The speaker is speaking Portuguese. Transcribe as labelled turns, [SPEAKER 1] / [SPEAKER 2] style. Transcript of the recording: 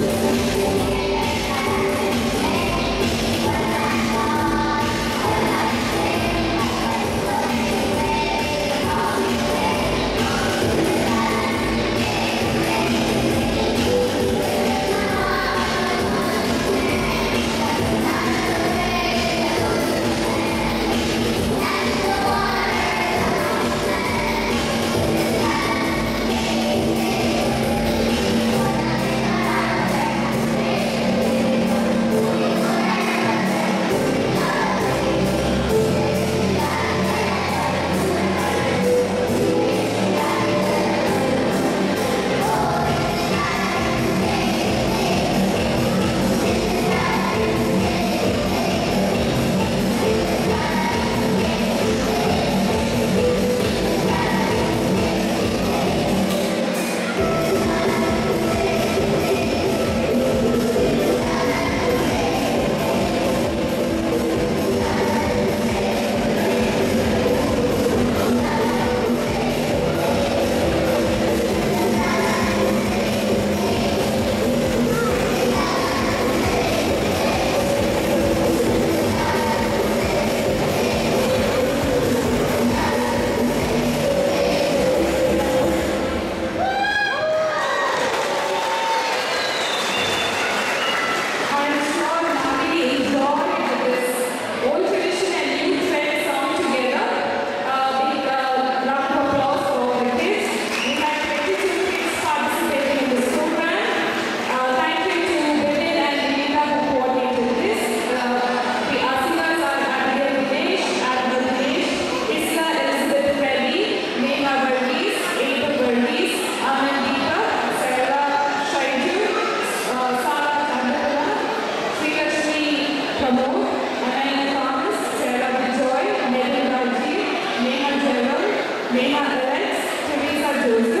[SPEAKER 1] 頑張れ! Neha Evans, Teresa Joseph,